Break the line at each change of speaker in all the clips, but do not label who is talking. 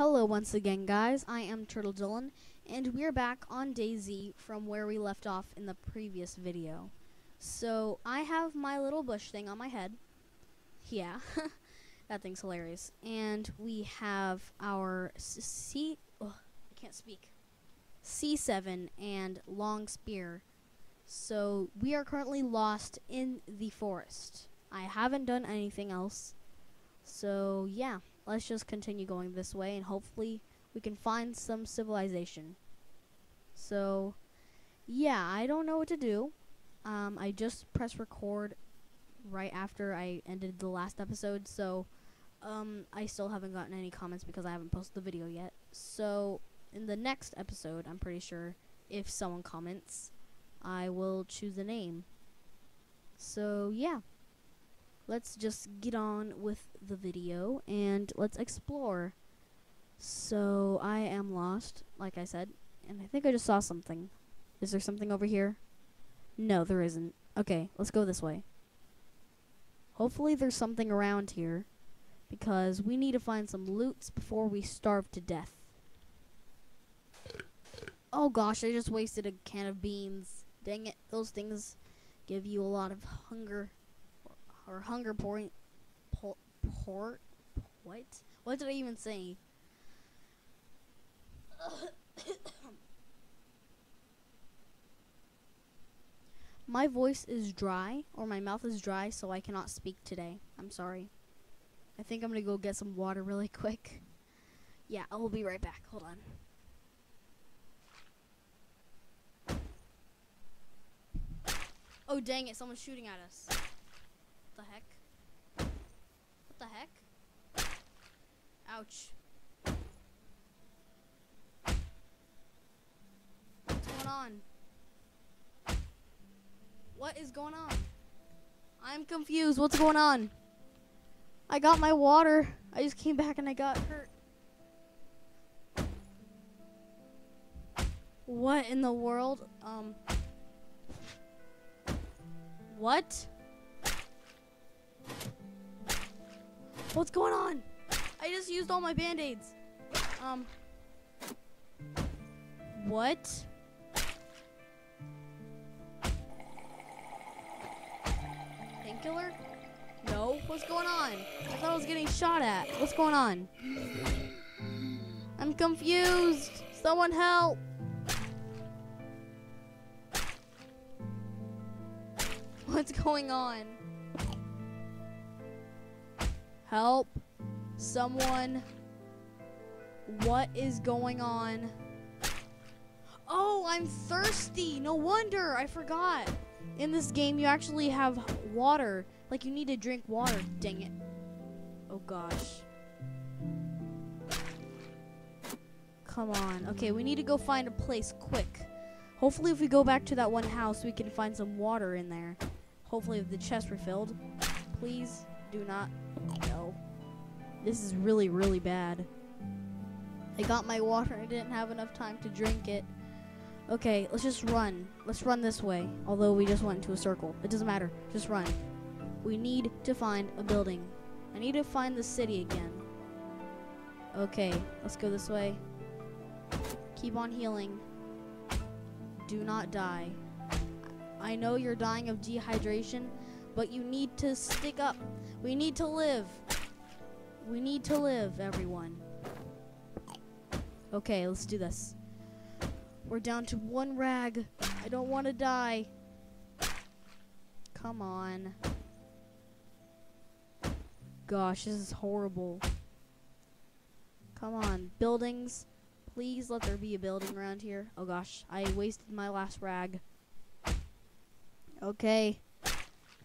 Hello once again guys, I am Turtle Dylan, and we're back on DayZ from where we left off in the previous video. So, I have my little bush thing on my head. Yeah, that thing's hilarious. And we have our C... Ugh, I can't speak. C7 and long spear. So, we are currently lost in the forest. I haven't done anything else. So, yeah let's just continue going this way and hopefully we can find some civilization. So, yeah, I don't know what to do. Um, I just pressed record right after I ended the last episode, so um, I still haven't gotten any comments because I haven't posted the video yet. So, in the next episode, I'm pretty sure if someone comments, I will choose a name. So, yeah let's just get on with the video and let's explore. So I am lost, like I said, and I think I just saw something. Is there something over here? No, there isn't. Okay, let's go this way. Hopefully there's something around here because we need to find some loots before we starve to death. Oh gosh, I just wasted a can of beans. Dang it, those things give you a lot of hunger or hunger point port what? What did I even say? my voice is dry or my mouth is dry so I cannot speak today. I'm sorry. I think I'm to go get some water really quick. Yeah, I will be right back. Hold on. Oh dang it, someone's shooting at us the heck? What the heck? Ouch. What's going on? What is going on? I'm confused. What's going on? I got my water. I just came back and I got hurt. What in the world? Um. What? What's going on? I just used all my band-aids. Um. What? Painkiller? No? What's going on? I thought I was getting shot at. What's going on? I'm confused. Someone help. What's going on? Help. Someone. What is going on? Oh, I'm thirsty. No wonder. I forgot. In this game, you actually have water. Like, you need to drink water. Dang it. Oh, gosh. Come on. Okay, we need to go find a place quick. Hopefully, if we go back to that one house, we can find some water in there. Hopefully, the chest refilled. Please do not no. This is really, really bad. I got my water I didn't have enough time to drink it. Okay, let's just run. Let's run this way. Although we just went into a circle. It doesn't matter. Just run. We need to find a building. I need to find the city again. Okay, let's go this way. Keep on healing. Do not die. I know you're dying of dehydration, but you need to stick up. We need to live. We need to live, everyone. Okay, let's do this. We're down to one rag. I don't want to die. Come on. Gosh, this is horrible. Come on, buildings. Please let there be a building around here. Oh gosh, I wasted my last rag. Okay.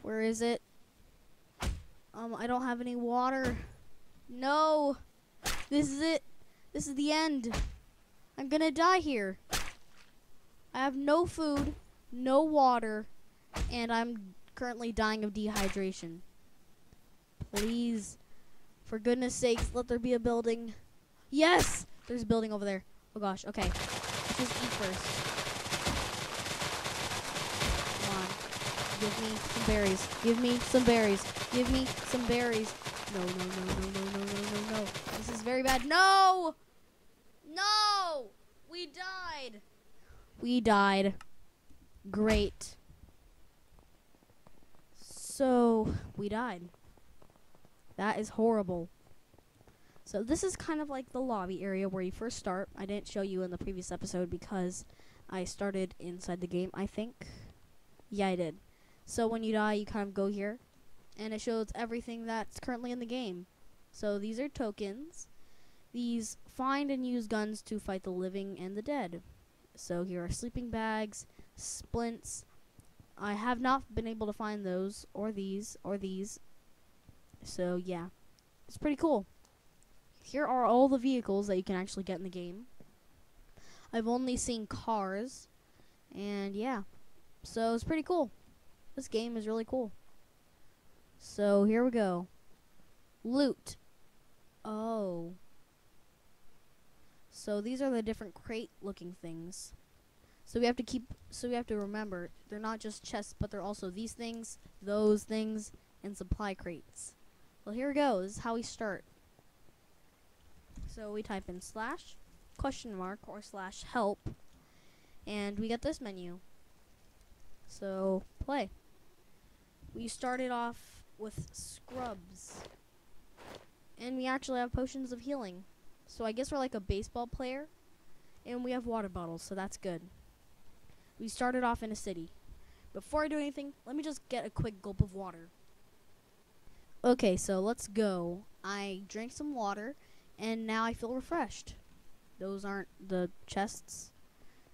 Where is it? Um, I don't have any water. No. This is it. This is the end. I'm gonna die here. I have no food, no water, and I'm currently dying of dehydration. Please, for goodness sakes, let there be a building. Yes! There's a building over there. Oh gosh, okay. Let's just eat first. Come on. Give me some berries. Give me some berries. Give me some berries. No, no, no, no, no, no, no, no, no. This is very bad. No! No! We died. We died. Great. So, we died. That is horrible. So this is kind of like the lobby area where you first start. I didn't show you in the previous episode because I started inside the game, I think. Yeah, I did. So when you die, you kind of go here, and it shows everything that's currently in the game. So these are tokens. These find and use guns to fight the living and the dead. So here are sleeping bags, splints. I have not been able to find those, or these, or these. So yeah, it's pretty cool here are all the vehicles that you can actually get in the game. I've only seen cars, and yeah, so it's pretty cool. This game is really cool. So here we go. Loot. Oh. So these are the different crate looking things. So we have to keep so we have to remember they're not just chests but they're also these things, those things, and supply crates. Well here we go. This is how we start. So we type in slash question mark or slash help and we get this menu. So play. We started off with scrubs. And we actually have potions of healing. So I guess we're like a baseball player. And we have water bottles, so that's good. We started off in a city. Before I do anything, let me just get a quick gulp of water. Okay, so let's go. I drank some water and now I feel refreshed. Those aren't the chests.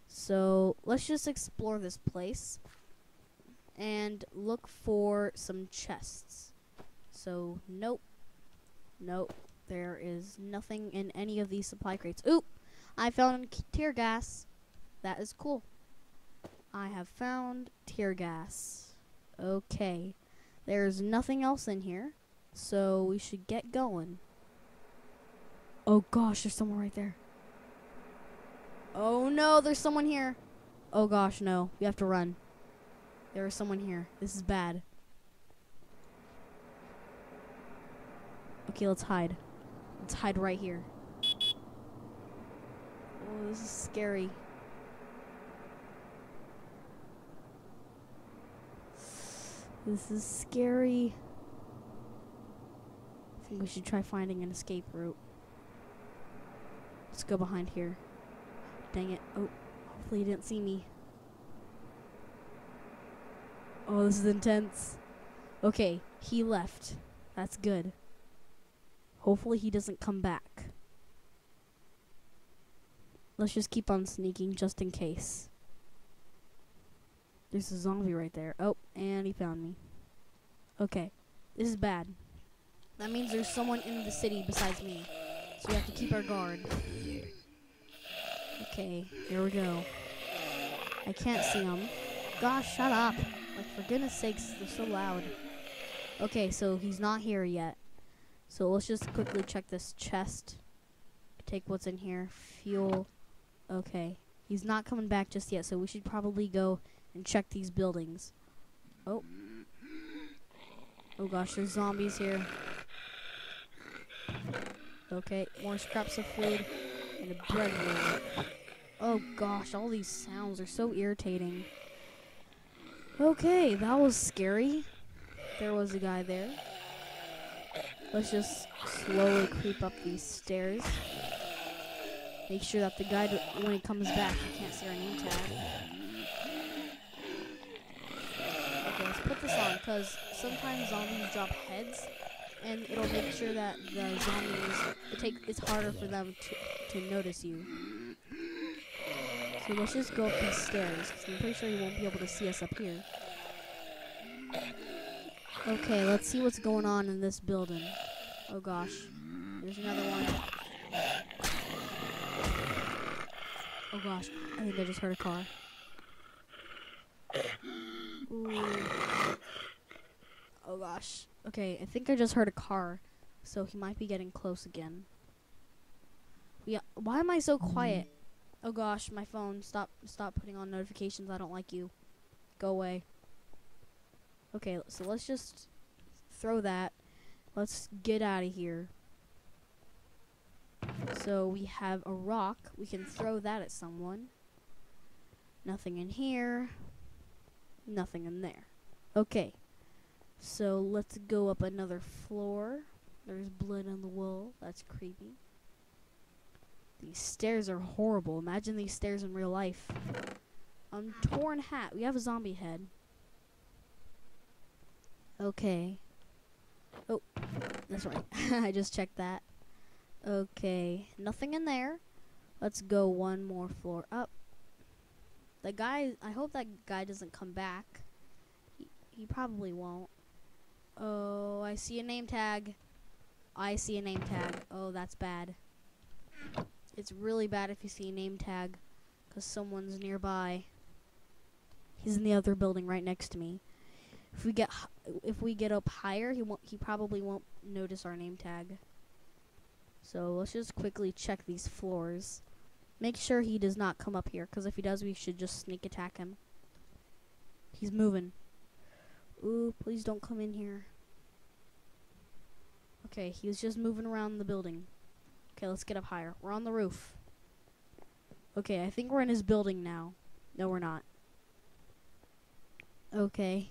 So let's just explore this place and look for some chests. So, nope. Nope. There is nothing in any of these supply crates. Oop! I found tear gas. That is cool. I have found tear gas. Okay. There's nothing else in here. So we should get going. Oh gosh, there's someone right there. Oh no, there's someone here. Oh gosh, no. We have to run. There is someone here. This is bad. Okay, let's hide. Let's hide right here. Oh, this is scary. This is scary. I think we should try finding an escape route. Let's go behind here. Dang it. Oh, hopefully he didn't see me. Oh, this is intense. Okay, he left. That's good. Hopefully he doesn't come back. Let's just keep on sneaking just in case. There's a zombie right there. Oh, and he found me. Okay, this is bad. That means there's someone in the city besides me. So we have to keep our guard. Okay, here we go. I can't see him. Gosh, shut up. Like, for goodness sakes, they're so loud. Okay, so he's not here yet. So let's just quickly check this chest. Take what's in here. Fuel. Okay. He's not coming back just yet, so we should probably go and check these buildings. Oh. Oh gosh, there's zombies here. Okay, more scraps of food and a bread roll. Oh gosh, all these sounds are so irritating. Okay, that was scary. There was a guy there. Let's just slowly creep up these stairs. Make sure that the guy, when he comes back, he can't see our name tag. Okay, let's put this on, because sometimes zombies drop heads, and it'll make sure that the zombies it take it's harder for them to to notice you. So let's just go up these stairs I'm pretty sure he won't be able to see us up here. Okay, let's see what's going on in this building. Oh gosh, there's another one. Oh gosh, I think I just heard a car. Ooh. Oh gosh. Okay, I think I just heard a car, so he might be getting close again. Yeah, why am I so quiet? Oh gosh, my phone. Stop stop putting on notifications. I don't like you. Go away. Okay, so let's just throw that. Let's get out of here. So we have a rock. We can throw that at someone. Nothing in here. Nothing in there. Okay. So let's go up another floor. There's blood on the wall. That's creepy. These stairs are horrible. Imagine these stairs in real life. Um, torn hat. We have a zombie head. Okay. Oh, that's right. I just checked that. Okay, nothing in there. Let's go one more floor up. The guy, I hope that guy doesn't come back. He, he probably won't. Oh, I see a name tag. I see a name tag. Oh, that's bad. It's really bad if you see a name tag because someone's nearby. He's in the other building right next to me. If we get if we get up higher, he won't he probably won't notice our name tag. So let's just quickly check these floors. Make sure he does not come up here, because if he does, we should just sneak attack him. He's moving. Ooh, please don't come in here. Okay, he was just moving around the building. Okay, let's get up higher. We're on the roof. Okay, I think we're in his building now. No, we're not. Okay.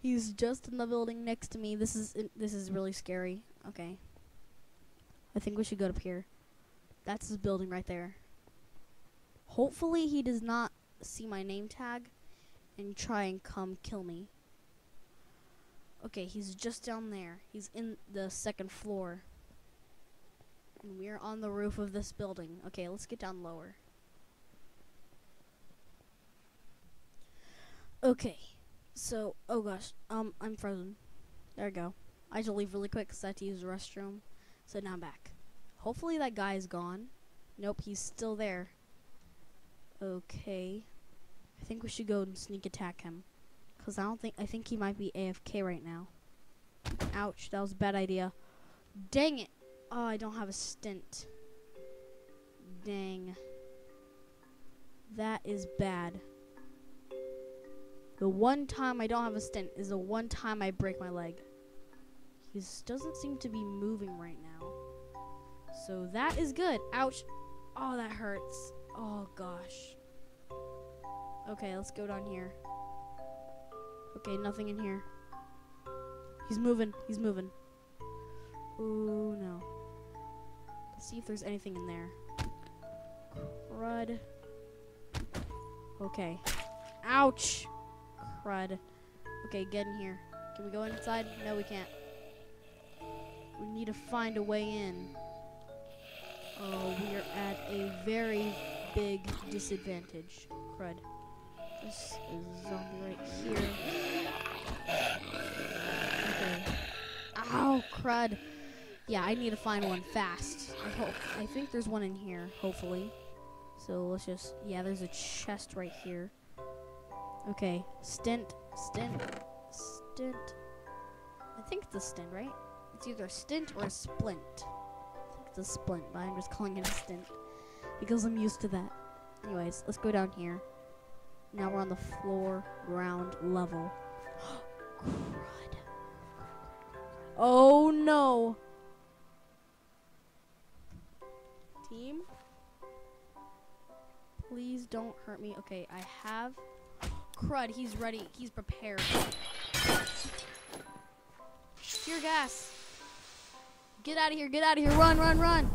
He's just in the building next to me. This is this is really scary. Okay. I think we should go up here. That's his building right there. Hopefully he does not see my name tag and try and come kill me. Okay, he's just down there. He's in the second floor. And we're on the roof of this building. Okay, let's get down lower. Okay. So, oh gosh, um, I'm frozen. There we go. I had to leave really quick because I had to use the restroom. So now I'm back. Hopefully that guy is gone. Nope, he's still there. Okay. I think we should go and sneak attack him. Because I don't think, I think he might be AFK right now. Ouch, that was a bad idea. Dang it. Oh, I don't have a stint. Dang. That is bad. The one time I don't have a stint is the one time I break my leg. He doesn't seem to be moving right now. So that is good. Ouch. Oh, that hurts. Oh, gosh. Okay, let's go down here. Okay, nothing in here. He's moving. He's moving. Oh, no. See if there's anything in there. Crud. Okay. Ouch. Crud. Okay, get in here. Can we go inside? No, we can't. We need to find a way in. Oh, we are at a very big disadvantage. Crud. This is a zombie right here. Okay. Ow, crud. Yeah, I need to find one fast. I hope. I think there's one in here, hopefully. So let's just, yeah, there's a chest right here. Okay, stint, stint, stint. I think it's a stint, right? It's either a stint or a splint it's a splint, but I'm just calling it a stint because I'm used to that. Anyways, let's go down here. Now we're on the floor ground level. Oh no! Team? Please don't hurt me. Okay, I have... Crud, he's ready. He's prepared. Tear gas! Get out of here, get out of here, run, run, run.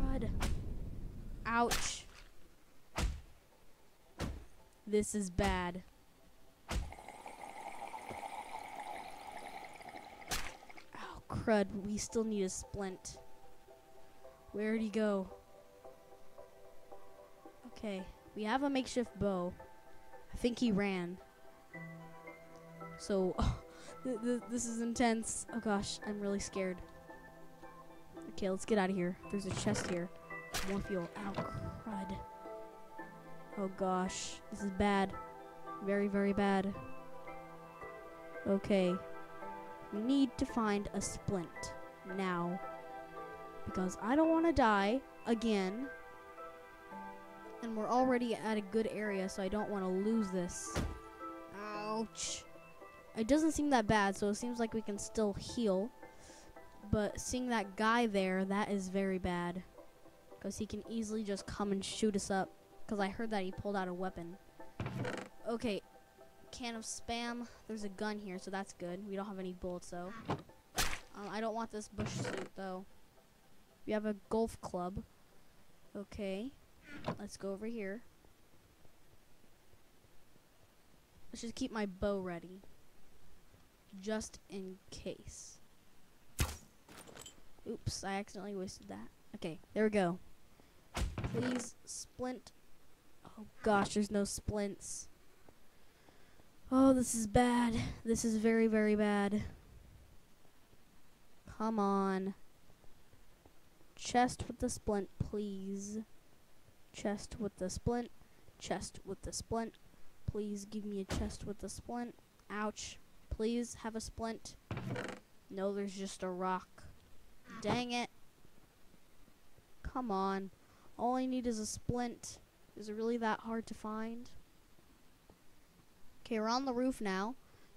Crud. Ouch. This is bad. Oh, crud, we still need a splint. Where'd he go? Okay, we have a makeshift bow. I think he ran. So, th th this is intense. Oh gosh, I'm really scared. Okay, let's get out of here. There's a chest here. More fuel. Ow, crud. Oh gosh, this is bad. Very, very bad. Okay. We need to find a splint now. Because I don't want to die again. And we're already at a good area, so I don't want to lose this. Ouch. It doesn't seem that bad, so it seems like we can still heal. But seeing that guy there, that is very bad. Because he can easily just come and shoot us up. Because I heard that he pulled out a weapon. Okay, can of spam. There's a gun here, so that's good. We don't have any bullets, though. Um, I don't want this bush suit, though. We have a golf club. Okay, let's go over here. Let's just keep my bow ready. Just in case. Oops, I accidentally wasted that. Okay, there we go. Please, splint. Oh gosh, there's no splints. Oh, this is bad. This is very, very bad. Come on. Chest with the splint, please. Chest with the splint. Chest with the splint. Please give me a chest with a splint. Ouch. Please have a splint. No, there's just a rock. Dang it. Come on. All I need is a splint. Is it really that hard to find? Okay, we're on the roof now.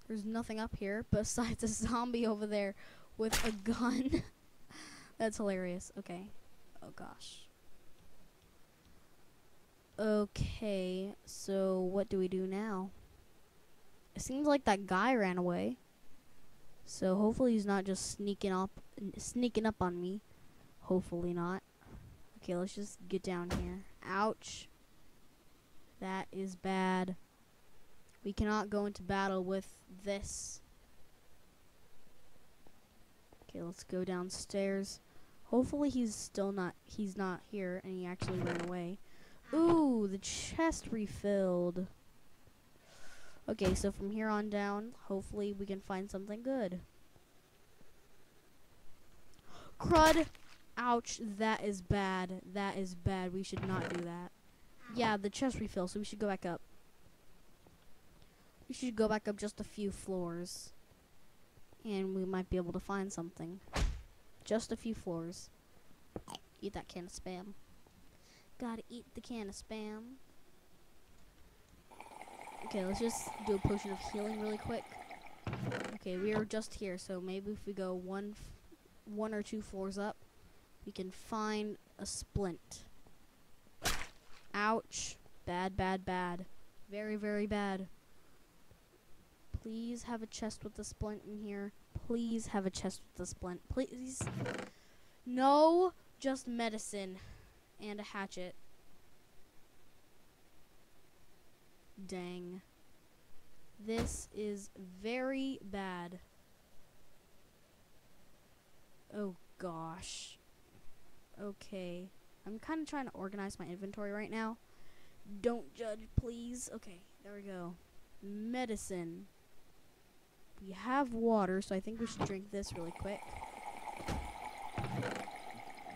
There's nothing up here besides a zombie over there with a gun. That's hilarious. Okay. Oh gosh. Okay, so what do we do now? It seems like that guy ran away. So hopefully he's not just sneaking up sneaking up on me. Hopefully not. Okay, let's just get down here. Ouch. That is bad. We cannot go into battle with this. Okay, let's go downstairs. Hopefully he's still not he's not here and he actually ran away. Ooh, the chest refilled. Okay, so from here on down, hopefully we can find something good. Crud! Ouch, that is bad. That is bad. We should not do that. Yeah, the chest refill, so we should go back up. We should go back up just a few floors. And we might be able to find something. Just a few floors. Eat that can of spam. Gotta eat the can of spam. Okay, let's just do a potion of healing really quick. Okay, we are just here, so maybe if we go one, one or two floors up, we can find a splint. Ouch. Bad, bad, bad. Very, very bad. Please have a chest with a splint in here. Please have a chest with a splint. Please. No, just medicine and a hatchet. Dang. This is very bad. Oh gosh. Okay. I'm kind of trying to organize my inventory right now. Don't judge, please. Okay, there we go. Medicine. We have water, so I think we should drink this really quick.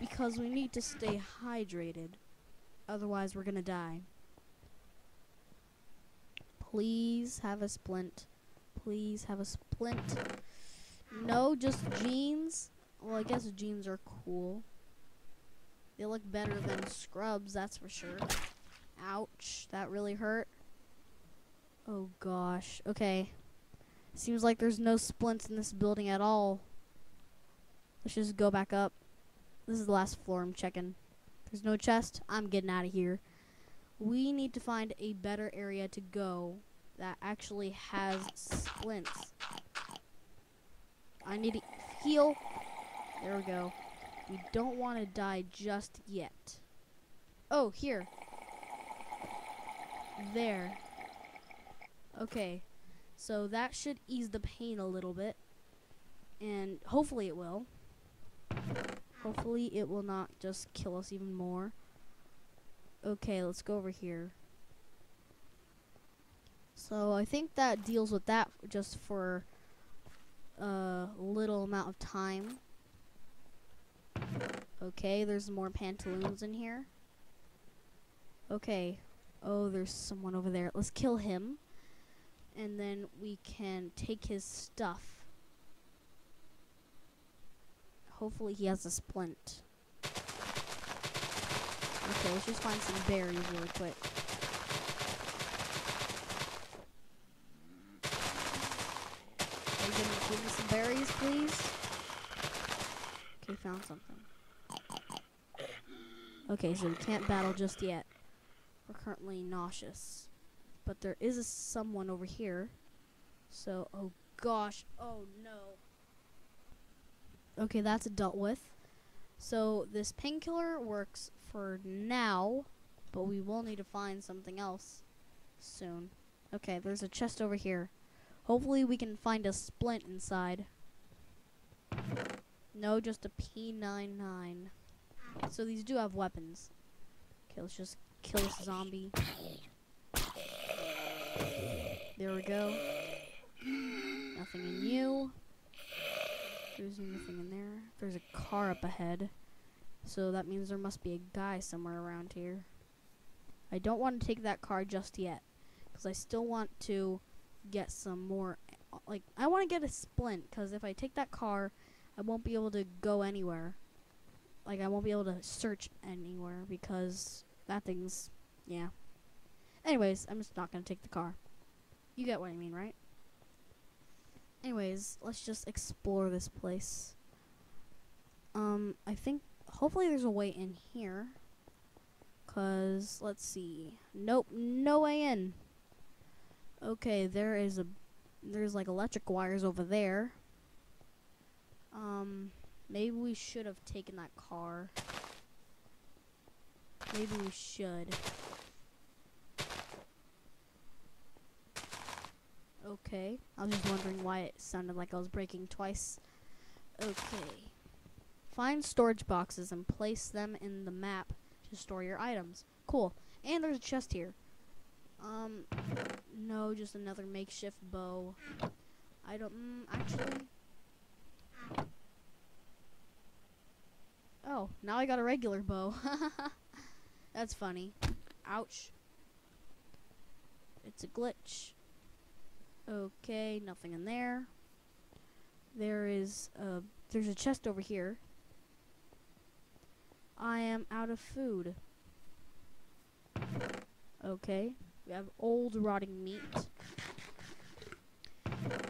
Because we need to stay hydrated. Otherwise, we're gonna die. Please have a splint. Please have a splint. No, just jeans. Well, I guess jeans are cool. They look better than scrubs, that's for sure. Ouch, that really hurt. Oh gosh. Okay. Seems like there's no splints in this building at all. Let's just go back up. This is the last floor I'm checking. There's no chest. I'm getting out of here. We need to find a better area to go that actually has splints. I need to heal. There we go. We don't want to die just yet. Oh, here. There. Okay. So that should ease the pain a little bit. And hopefully it will. Hopefully it will not just kill us even more. Okay, let's go over here. So I think that deals with that just for a little amount of time. Okay, there's more pantaloons in here. Okay. Oh, there's someone over there. Let's kill him. And then we can take his stuff. Hopefully he has a splint. Okay, let's just find some berries really quick. Are you gonna give me some berries, please? Okay, found something. Okay, so we can't battle just yet. We're currently nauseous. But there is a someone over here. So, oh gosh. Oh no. Okay, that's dealt with. So, this painkiller works for now, but we will need to find something else soon. Okay, there's a chest over here. Hopefully we can find a splint inside. No, just a P99. So these do have weapons. Okay, let's just kill this zombie. There we go. Nothing in you. There's nothing in there. There's a car up ahead. So that means there must be a guy somewhere around here. I don't want to take that car just yet. Because I still want to get some more. Like, I want to get a splint. Because if I take that car, I won't be able to go anywhere. Like, I won't be able to search anywhere. Because that thing's. Yeah. Anyways, I'm just not going to take the car. You get what I mean, right? Anyways, let's just explore this place. Um, I think hopefully there's a way in here. Cause let's see. Nope, no way in. Okay, there is a there's like electric wires over there. Um, maybe we should have taken that car. Maybe we should. Okay. I was just wondering why it sounded like I was breaking twice. Okay. Find storage boxes and place them in the map to store your items. Cool. And there's a chest here. Um, no, just another makeshift bow. I don't, mm, actually. Oh, now I got a regular bow. That's funny. Ouch. It's a glitch. Okay, nothing in there. There is a there's a chest over here. I am out of food. Okay, we have old rotting meat.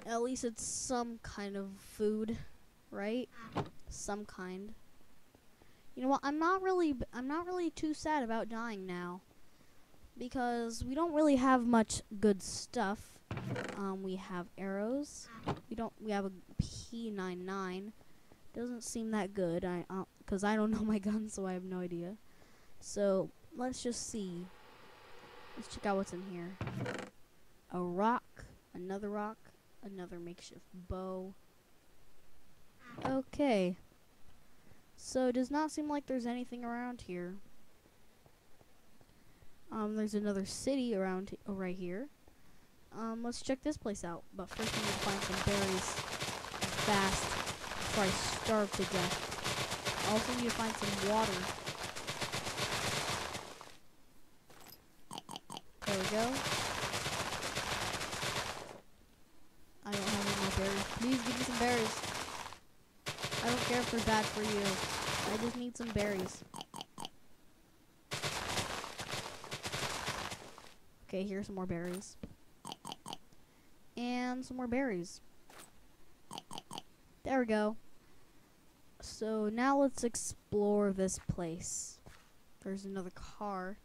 At least it's some kind of food, right? Some kind. You know what? I'm not really I'm not really too sad about dying now because we don't really have much good stuff. Um, we have arrows. We don't. We have a P99. Doesn't seem that good. I because uh, I don't know my gun, so I have no idea. So let's just see. Let's check out what's in here. A rock, another rock, another makeshift bow. Okay. So it does not seem like there's anything around here. Um, there's another city around oh, right here. Um, let's check this place out. But first we need to find some berries fast before I starve to death. I also need to find some water. There we go. I don't have any more berries. Please give me some berries. I don't care if they're bad for you. I just need some berries. Okay, here's some more berries and some more berries. There we go. So now let's explore this place. There's another car.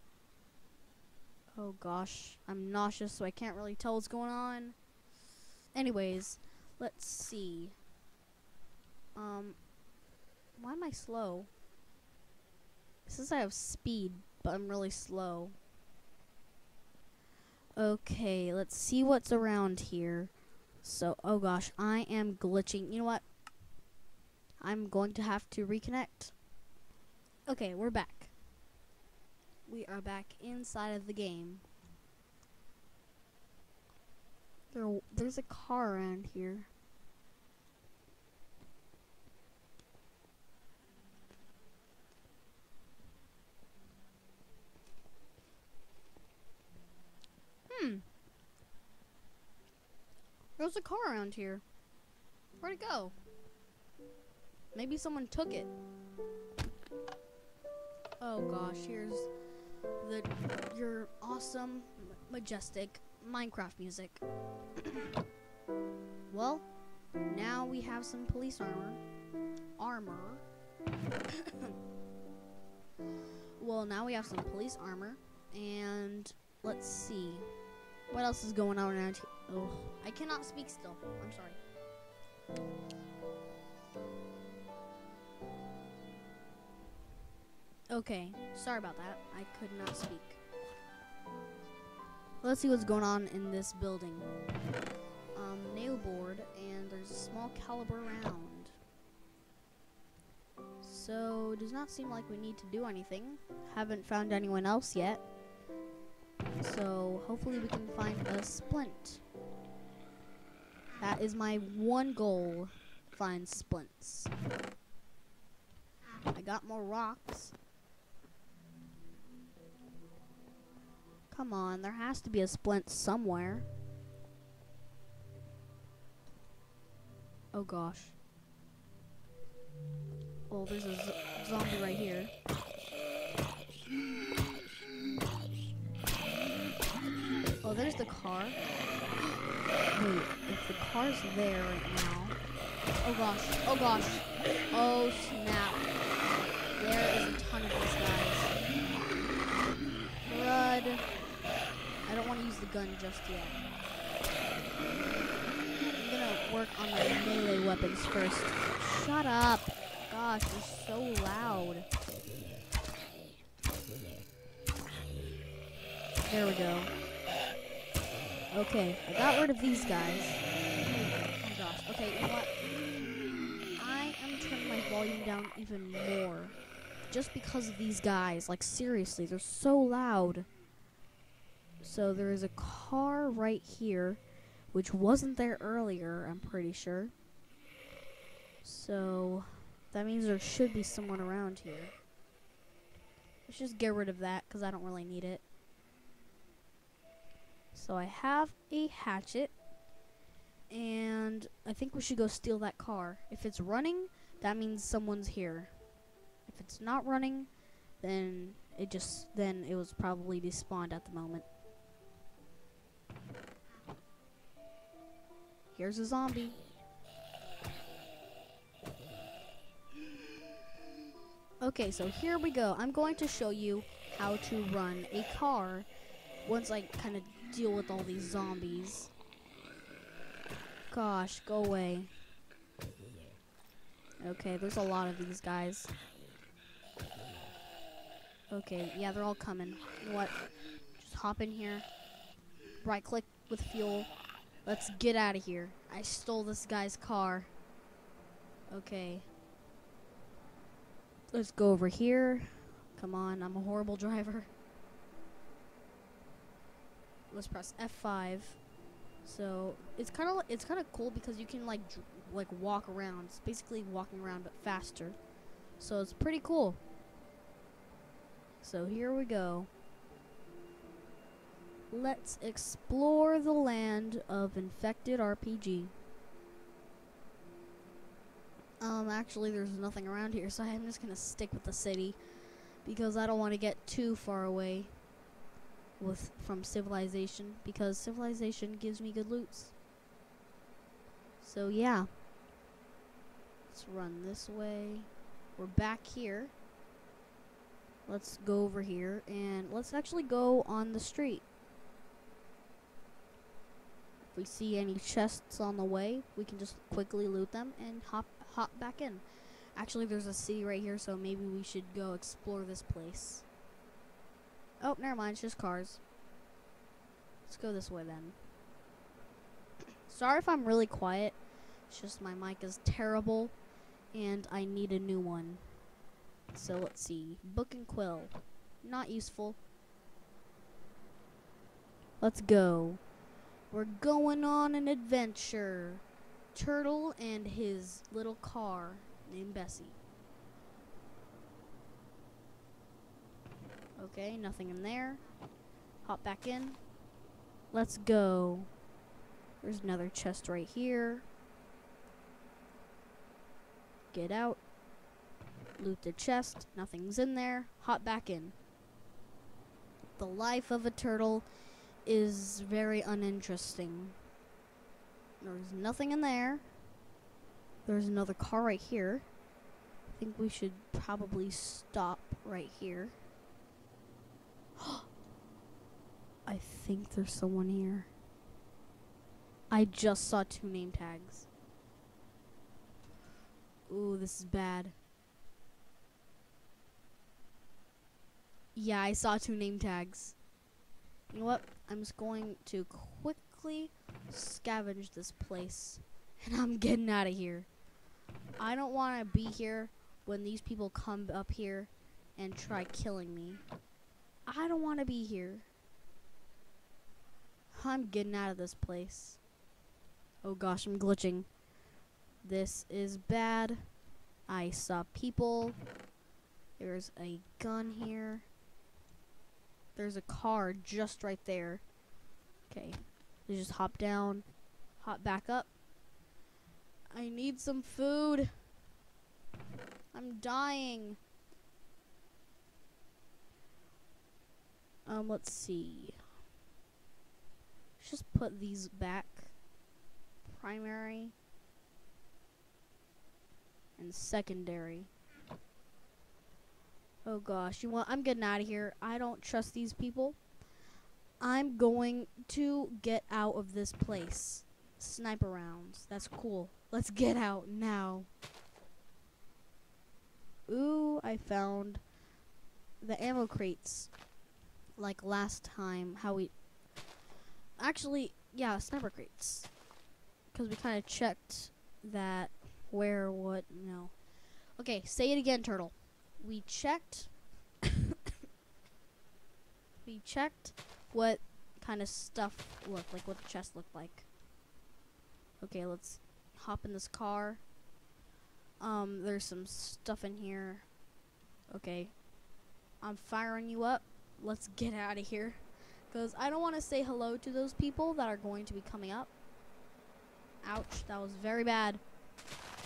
Oh gosh, I'm nauseous so I can't really tell what's going on. Anyways, let's see. Um, why am I slow? It says I have speed, but I'm really slow. Okay, let's see what's around here. So, oh gosh, I am glitching. You know what? I'm going to have to reconnect. Okay, we're back. We are back inside of the game. There, there's a car around here. Hmm. There's a car around here. Where'd it go? Maybe someone took it. Oh gosh, here's the your awesome, majestic Minecraft music. well, now we have some police armor. Armor. well, now we have some police armor, and let's see. What else is going on around here? Oh, I cannot speak still. I'm sorry. Okay, sorry about that. I could not speak. Let's see what's going on in this building. Um, nail board, and there's a small caliber round. So, does not seem like we need to do anything. Haven't found anyone else yet. So, hopefully we can find a splint. That is my one goal. Find splints. I got more rocks. Come on, there has to be a splint somewhere. Oh gosh. Oh, there's a zombie right here. Oh, there's the car. Wait, if the car's there right now. Oh gosh, oh gosh. Oh snap. There is a ton of these guys. Crud. I don't want to use the gun just yet. I'm gonna work on my melee weapons first. Shut up. Gosh, they're so loud. There we go. Okay, I got rid of these guys. Oh gosh. Okay, you know what? I am turning my volume down even more. Just because of these guys. Like, seriously, they're so loud. So there is a car right here, which wasn't there earlier, I'm pretty sure. So that means there should be someone around here. Let's just get rid of that because I don't really need it. So I have a hatchet. And I think we should go steal that car. If it's running, that means someone's here. If it's not running, then it just then it was probably despawned at the moment. Here's a zombie. Okay, so here we go. I'm going to show you how to run a car once I kind of deal with all these zombies. Gosh, go away. Okay, there's a lot of these guys. Okay, yeah, they're all coming. You know what? Just hop in here. Right click with fuel. Let's get out of here. I stole this guy's car. Okay. Let's go over here. Come on, I'm a horrible driver. Let's press F5. So it's kind of it's kind of cool because you can like like walk around. It's basically walking around but faster. So it's pretty cool. So here we go. Let's explore the land of infected RPG. Um, actually, there's nothing around here, so I'm just gonna stick with the city because I don't want to get too far away with from civilization because civilization gives me good loots. So yeah, let's run this way. We're back here. Let's go over here and let's actually go on the street If we see any chests on the way, we can just quickly loot them and hop hop back in. Actually, there's a city right here, so maybe we should go explore this place. Oh, never mind, it's just cars. Let's go this way then. Sorry if I'm really quiet. It's just my mic is terrible, and I need a new one. So let's see. Book and quill. Not useful. Let's go. We're going on an adventure. Turtle and his little car named Bessie. Okay, nothing in there. Hop back in. Let's go. There's another chest right here. Get out. Loot the chest. Nothing's in there. Hop back in. The life of a turtle is very uninteresting. There's nothing in there. There's another car right here. I think we should probably stop right here. I think there's someone here. I just saw two name tags. Ooh, this is bad. Yeah, I saw two name tags. You know what? I'm just going to quickly scavenge this place. And I'm getting out of here. I don't want to be here when these people come up here and try killing me. I don't want to be here. I'm getting out of this place. Oh gosh, I'm glitching. This is bad. I saw people. There's a gun here. There's a car just right there. Okay. You Just hop down. Hop back up. I need some food. I'm dying. Um, let's see. Just put these back. Primary and secondary. Oh gosh, you want I'm getting out of here. I don't trust these people. I'm going to get out of this place. Sniper rounds. That's cool. Let's get out now. Ooh, I found the ammo crates. Like last time, how we... Actually, yeah, sniper crates. Because we kind of checked that where, what, no. Okay, say it again, Turtle. We checked... we checked what kind of stuff looked like, what the chest looked like. Okay, let's hop in this car. Um, there's some stuff in here. Okay. I'm firing you up. Let's get out of here. Because I don't want to say hello to those people that are going to be coming up. Ouch, that was very bad.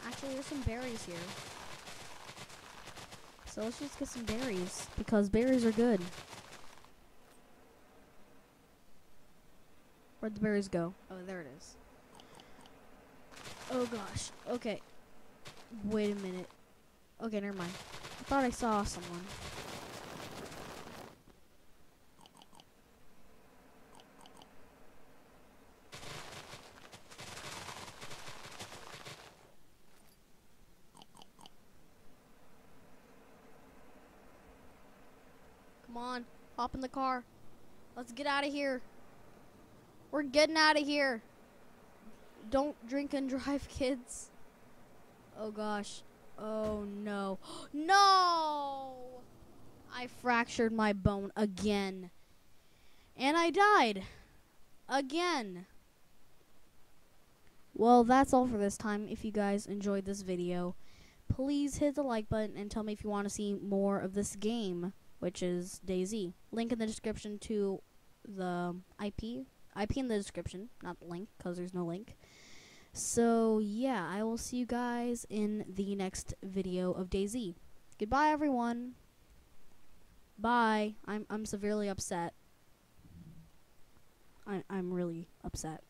Actually, there's some berries here. So let's just get some berries. Because berries are good. Where'd the berries go? Oh, there it is. Oh gosh. Okay. Wait a minute. Okay, never mind. I thought I saw someone. Come on, hop in the car. Let's get out of here. We're getting out of here. Don't drink and drive, kids. Oh gosh. Oh no. no! I fractured my bone again. And I died. Again. Well, that's all for this time. If you guys enjoyed this video, please hit the like button and tell me if you want to see more of this game, which is DayZ. Link in the description to the IP. IP in the description, not the link, because there's no link. So, yeah, I will see you guys in the next video of DayZ. Goodbye, everyone. Bye. I'm, I'm severely upset. I, I'm really upset.